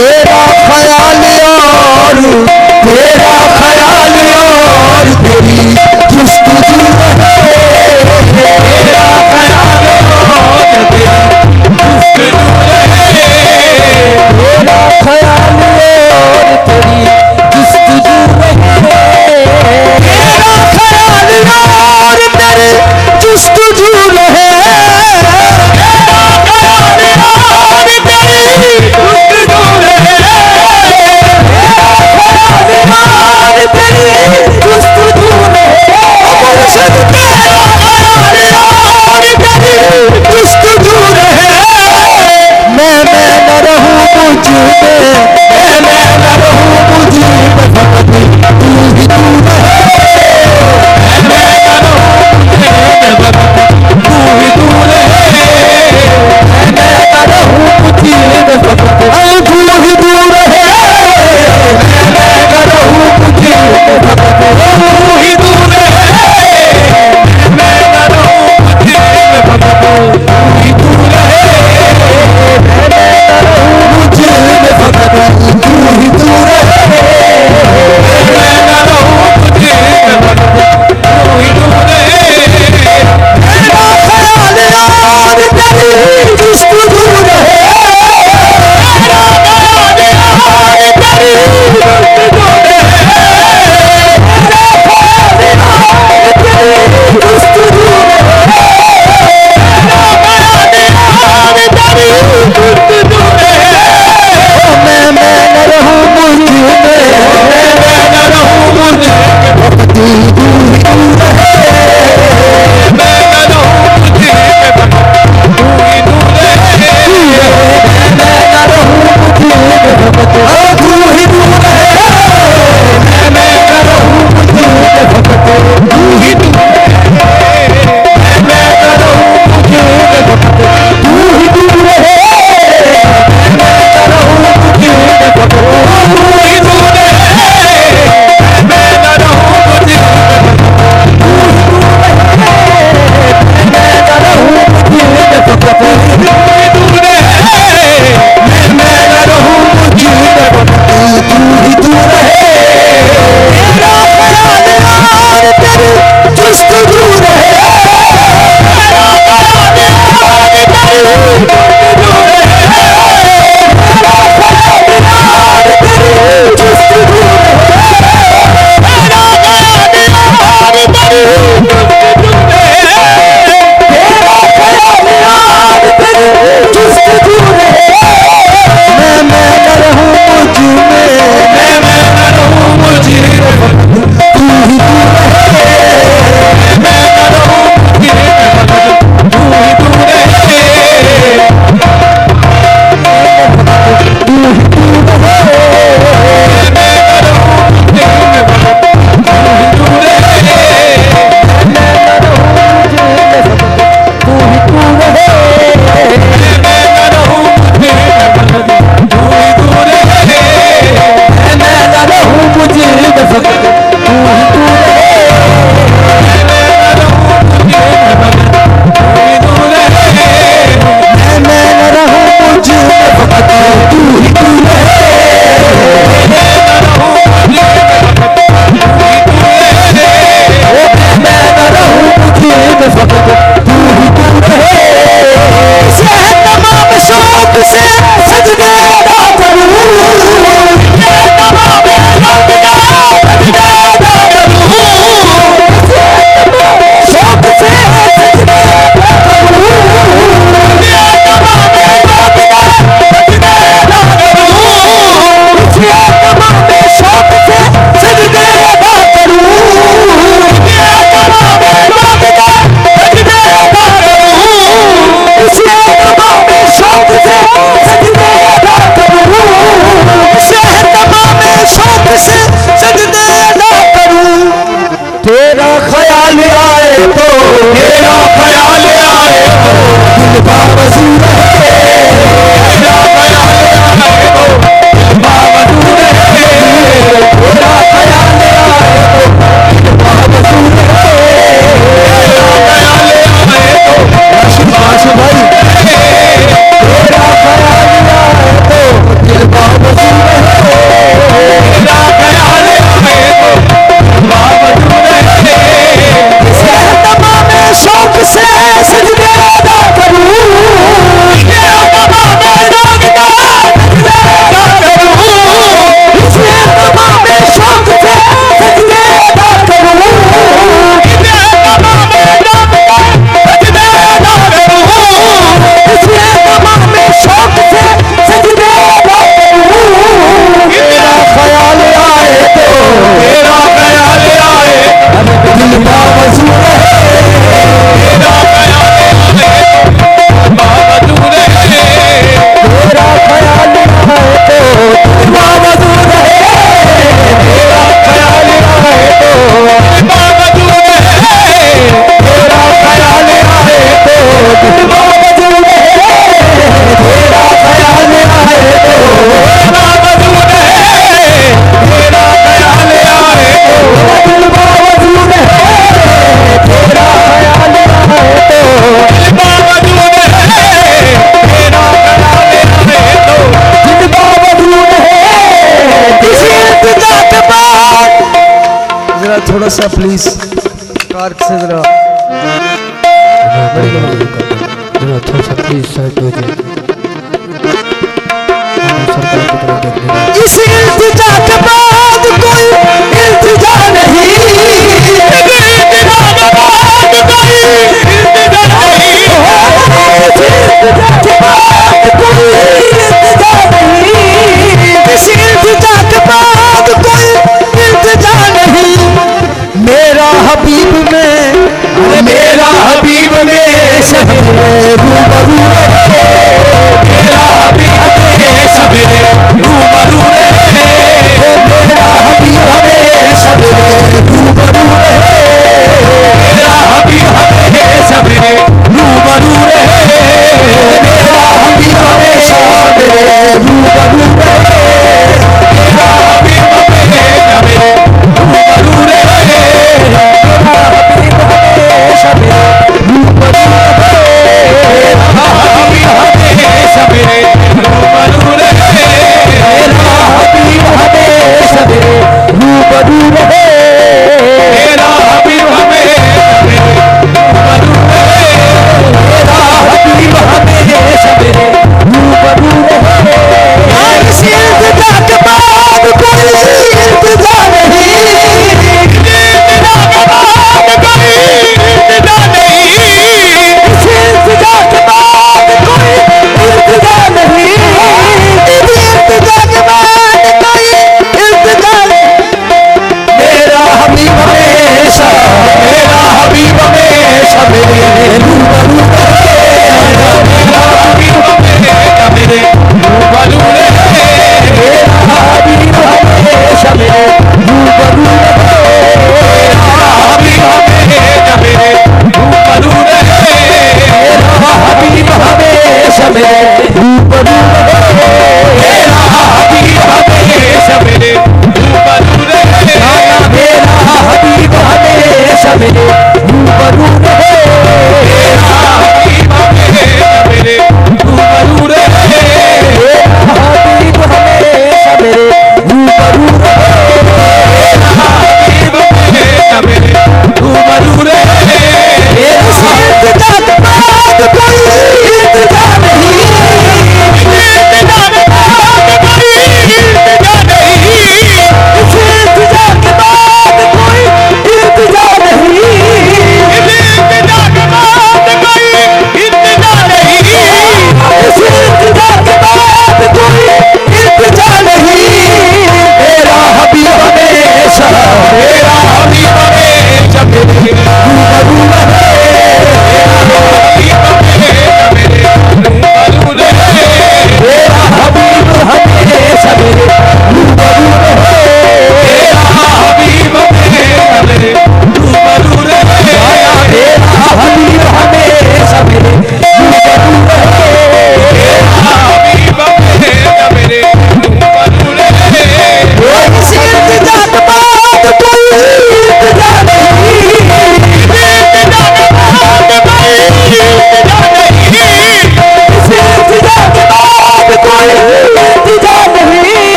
तेरा ख्याल और, तेरा ख्याल और, तेरी जुस्तजू तेरा ख्याल और, तेरी जुस्तजू तेरा ख्याल property. ख्याल आए। बाबा थोड़ा सा प्लीज़ कार से जरा थोड़ा सा please side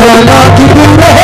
Tell her to be ready.